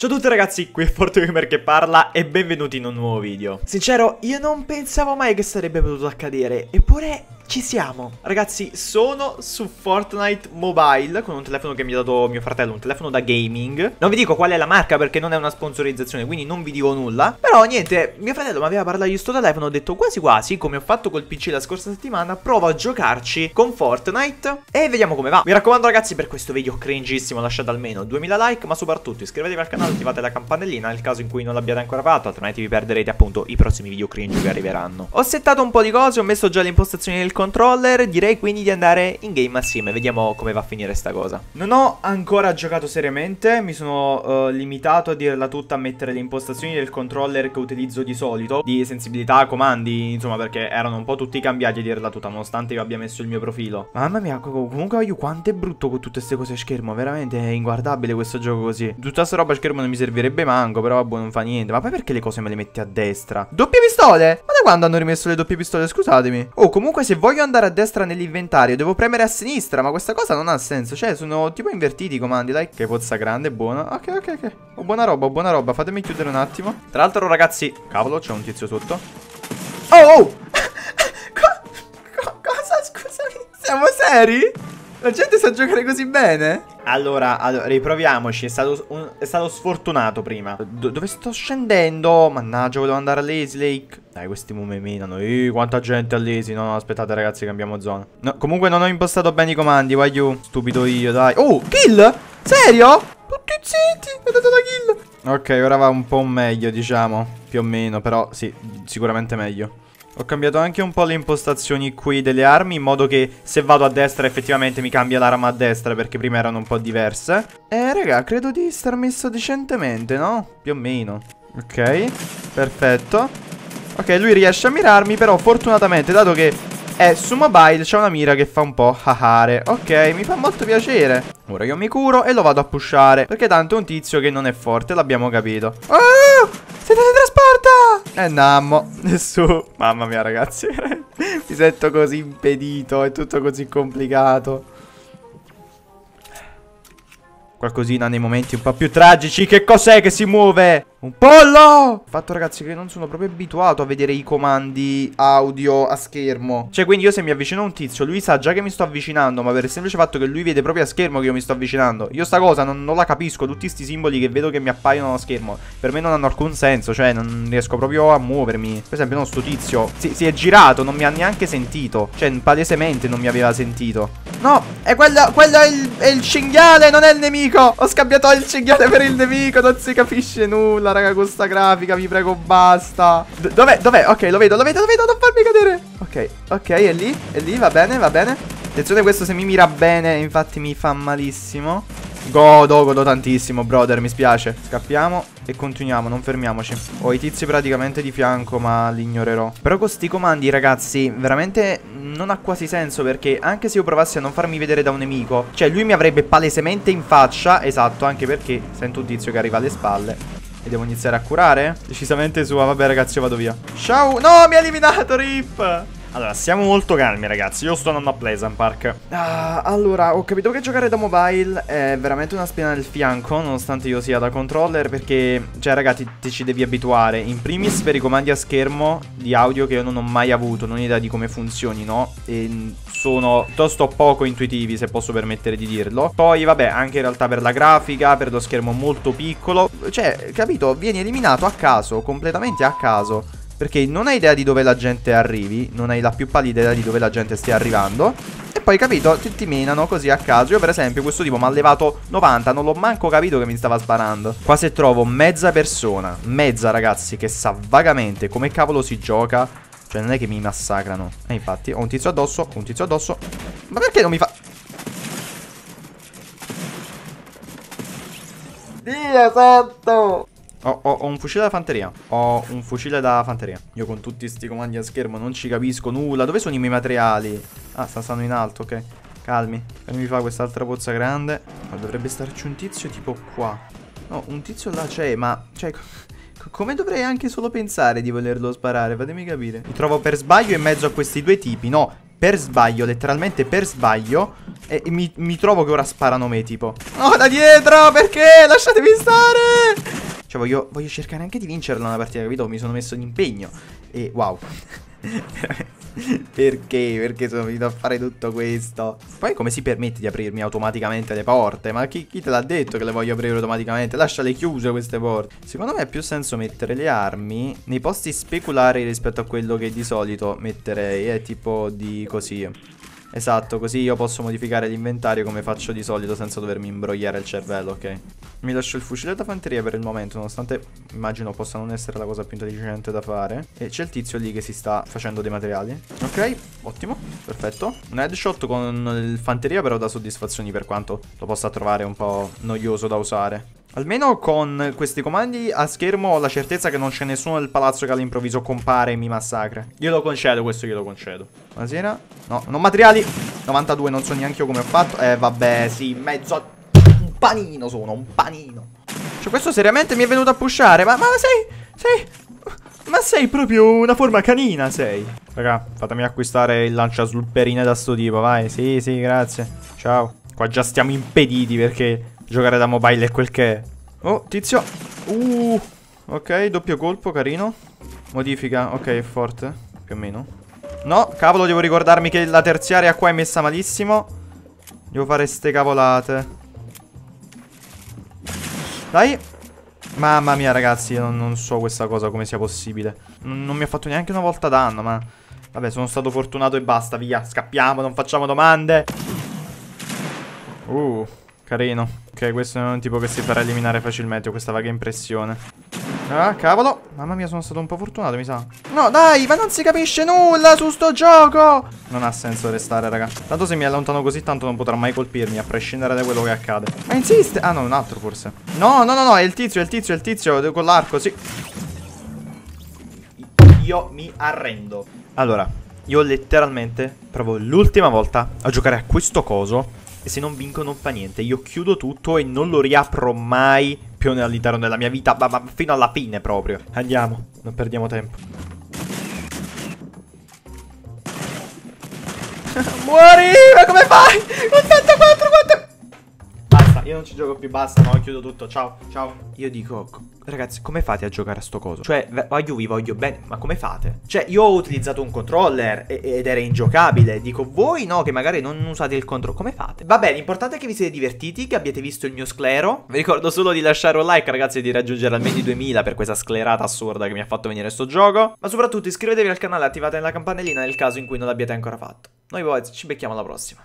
Ciao a tutti ragazzi, qui è ForteGamer che parla e benvenuti in un nuovo video. Sincero, io non pensavo mai che sarebbe potuto accadere, eppure ci siamo. Ragazzi, sono su Fortnite Mobile con un telefono che mi ha dato mio fratello, un telefono da gaming. Non vi dico qual è la marca perché non è una sponsorizzazione, quindi non vi dico nulla. Però niente, mio fratello mi aveva parlato di sto telefono, ho detto quasi quasi, come ho fatto col PC la scorsa settimana, provo a giocarci con Fortnite e vediamo come va. Mi raccomando ragazzi, per questo video cringissimo lasciate almeno 2000 like, ma soprattutto iscrivetevi al canale, attivate la campanellina nel caso in cui non l'abbiate ancora fatto, altrimenti vi perderete appunto i prossimi video cringe che arriveranno. Ho settato un po' di cose, ho messo già le impostazioni del controller, direi quindi di andare in game assieme, vediamo come va a finire sta cosa. Non ho ancora giocato seriamente, mi sono uh, limitato a dirla tutta a mettere le impostazioni del controller che utilizzo di solito, di sensibilità, comandi, insomma perché erano un po' tutti cambiati a dirla tutta, nonostante io abbia messo il mio profilo. Mamma mia, comunque io quanto è brutto con tutte queste cose a schermo, veramente è inguardabile questo gioco così. Tutta sta roba a schermo non mi servirebbe manco, però vabbè non fa niente. Ma poi perché le cose me le metti a destra? Doppie pistole? Ma da quando hanno rimesso le doppie pistole? Scusatemi. Oh, comunque se voglio andare a destra nell'inventario devo premere a sinistra, ma questa cosa non ha senso. Cioè, sono tipo invertiti i comandi, dai. Che pozza grande, buona. Ok, ok, ok. Ho buona roba, ho buona roba. Fatemi chiudere un attimo. Tra l'altro, ragazzi, cavolo, c'è un tizio sotto. Oh, oh! cosa? Scusami. Siamo seri? La gente sa giocare così bene? Allora, allora riproviamoci. È stato, un, è stato sfortunato prima. Do, dove sto scendendo? Mannaggia, volevo andare a Lazy Lake. Dai, questi mu me menano. Ehi, quanta gente Lazy. No, no, aspettate, ragazzi, cambiamo zona. No, comunque non ho impostato bene i comandi. Why you? Stupido io, dai. Oh, kill? Serio? Tutti zitti. Ho dato la kill. Ok, ora va un po' meglio, diciamo. Più o meno, però sì, sicuramente meglio. Ho cambiato anche un po' le impostazioni qui delle armi In modo che se vado a destra effettivamente mi cambia l'arma a destra Perché prima erano un po' diverse Eh raga credo di star messo decentemente no? Più o meno Ok perfetto Ok lui riesce a mirarmi però fortunatamente dato che è su mobile c'è una mira che fa un po' hahare Ok mi fa molto piacere Ora io mi curo e lo vado a pushare Perché tanto è un tizio che non è forte l'abbiamo capito Oh si teletrasporta! Eh nammo, su. Mamma mia ragazzi, mi sento così impedito, è tutto così complicato. Qualcosina nei momenti un po' più tragici, che cos'è che si muove? Un pollo! Fatto ragazzi che non sono proprio abituato a vedere i comandi audio a schermo. Cioè quindi io se mi avvicino a un tizio Lui sa già che mi sto avvicinando Ma per il semplice fatto che lui vede proprio a schermo che io mi sto avvicinando. Io sta cosa non, non la capisco Tutti questi simboli che vedo che mi appaiono a schermo Per me non hanno alcun senso Cioè non riesco proprio a muovermi. Per esempio no sto tizio si, si è girato Non mi ha neanche sentito. Cioè palesemente non mi aveva sentito. No è quello, quello è il, è il cinghiale Non è il nemico. Ho scambiato il cinghiale per il nemico Non si capisce nulla bella, raga, con sta grafica, vi prego, basta. D dov'è? Dov'è? Ok, lo vedo, lo vedo, lo vedo, non farmi cadere. Ok, ok, è lì, è lì, va bene, va bene. Attenzione, questo se mi mira bene, infatti mi fa malissimo. Godo, godo tantissimo, brother, mi spiace. Scappiamo e continuiamo, non fermiamoci. Ho i tizi praticamente di fianco, ma li ignorerò. Però con sti comandi, ragazzi, veramente non ha quasi senso perché anche se io provassi a non farmi vedere da un nemico, cioè lui mi avrebbe palesemente in faccia, esatto, anche perché sento un tizio che arriva alle spalle. E devo iniziare a curare? Decisamente sua, vabbè ragazzi io vado via. Ciao, no mi ha eliminato Rip allora, siamo molto calmi ragazzi, io sto andando a Pleasant Park. Ah, Allora, ho capito che giocare da mobile è veramente una spina nel fianco Nonostante io sia da controller Perché, cioè ragazzi, ti ci devi abituare. In primis per i comandi a schermo di audio che io non ho mai avuto Non ho idea di come funzioni, no? E sono piuttosto poco intuitivi, se posso permettere di dirlo. Poi, vabbè, anche in realtà per la grafica, per lo schermo molto piccolo. Cioè, capito, vieni eliminato a caso, completamente a caso perché non hai idea di dove la gente arrivi Non hai la più pallida idea di dove la gente stia arrivando. E poi capito ti, ti menano così a caso. Io per esempio questo tipo mi ha levato 90 Non l'ho manco capito che mi stava sparando. Qua se trovo mezza persona Mezza ragazzi che sa vagamente come cavolo si gioca. Cioè non è che mi massacrano. E infatti ho un tizio addosso Un tizio addosso. Ma perché non mi fa... Dio santo ho, ho, ho, un fucile da fanteria. Ho un fucile da fanteria. Io con tutti questi comandi a schermo non ci capisco nulla. Dove sono i miei materiali? Ah, stanno in alto, ok. Calmi. E mi fa quest'altra pozza grande. Ma dovrebbe starci un tizio tipo qua. No, un tizio là c'è Ma, cioè... Come dovrei anche solo pensare di volerlo sparare? Fatemi capire. Mi trovo per sbaglio in mezzo a questi due tipi. No, per sbaglio, letteralmente per sbaglio. E mi, mi trovo che ora sparano me tipo. No, da dietro, perché? Lasciatemi stare Cioè, voglio, voglio cercare anche di vincerla una partita, capito? Mi sono messo in impegno. E wow. Perché? Perché sono venuto a fare tutto questo? Poi come si permette di aprirmi automaticamente le porte? Ma chi, chi te l'ha detto che le voglio aprire automaticamente? Lasciale chiuse queste porte. Secondo me ha più senso mettere le armi nei posti speculari rispetto a quello che di solito metterei. È tipo di così. Esatto, così io posso modificare l'inventario come faccio di solito senza dovermi imbrogliare il cervello, ok? Mi lascio il fucile da fanteria per il momento, nonostante immagino possa non essere la cosa più intelligente da fare. E c'è il tizio lì che si sta facendo dei materiali. Ok, ottimo, perfetto. Un headshot con il fanteria però dà soddisfazioni per quanto lo possa trovare un po' noioso da usare. Almeno con questi comandi a schermo ho la certezza che non c'è nessuno nel palazzo che all'improvviso compare e mi massacra. Io lo concedo, questo io lo concedo. Buonasera. No, non materiali. 92, non so neanche io come ho fatto. Eh, vabbè, sì, mezzo a... Un panino sono, un panino. Cioè, questo seriamente mi è venuto a pushare. Ma, ma sei... Sei... Ma sei proprio una forma canina, sei. Raga, fatemi acquistare il lanciaslupperine da sto tipo, vai. Sì, sì, grazie. Ciao. Qua già stiamo impediti perché Giocare da mobile è quel che è. Oh, tizio. Uh, ok, doppio colpo, carino. Modifica, ok, è forte, più o meno. No, cavolo, devo ricordarmi che la terziaria qua è messa malissimo. Devo fare ste cavolate. Dai. Mamma mia, ragazzi, io non, non so questa cosa come sia possibile. Non, non mi ha fatto neanche una volta danno, ma... Vabbè, sono stato fortunato e basta, via. Scappiamo, non facciamo domande. Uh, carino. Ok, questo è un tipo che si farà eliminare facilmente, ho questa vaga impressione. Ah, cavolo. Mamma mia, sono stato un po' fortunato, mi sa. No, dai, ma non si capisce nulla su sto gioco. Non ha senso restare, raga. Tanto se mi allontano così tanto non potrà mai colpirmi, a prescindere da quello che accade. Ma insiste. Ah, no, un altro forse. No, no, no, no, è il tizio, è il tizio, è il tizio con l'arco, sì. Io mi arrendo. Allora, io letteralmente provo l'ultima volta a giocare a questo coso e se non vinco non fa niente. Io chiudo tutto e non lo riapro mai più all'interno della mia vita, ma, ma fino alla fine proprio. Andiamo, non perdiamo tempo. Muori! Ma come fai? 84, quanto... Basta, io non ci gioco più, basta, no, chiudo tutto, ciao, ciao. Io dico, Ragazzi, come fate a giocare a sto coso? Cioè, io vi voglio bene, ma come fate? Cioè, io ho utilizzato un controller ed era ingiocabile. Dico, voi no, che magari non usate il controllo. Come fate? Vabbè, l'importante è che vi siete divertiti, che abbiate visto il mio sclero. Vi ricordo solo di lasciare un like, ragazzi, e di raggiungere almeno i 2000 per questa sclerata assurda che mi ha fatto venire sto gioco. Ma soprattutto iscrivetevi al canale e attivate la campanellina nel caso in cui non l'abbiate ancora fatto. Noi boys, ci becchiamo alla prossima.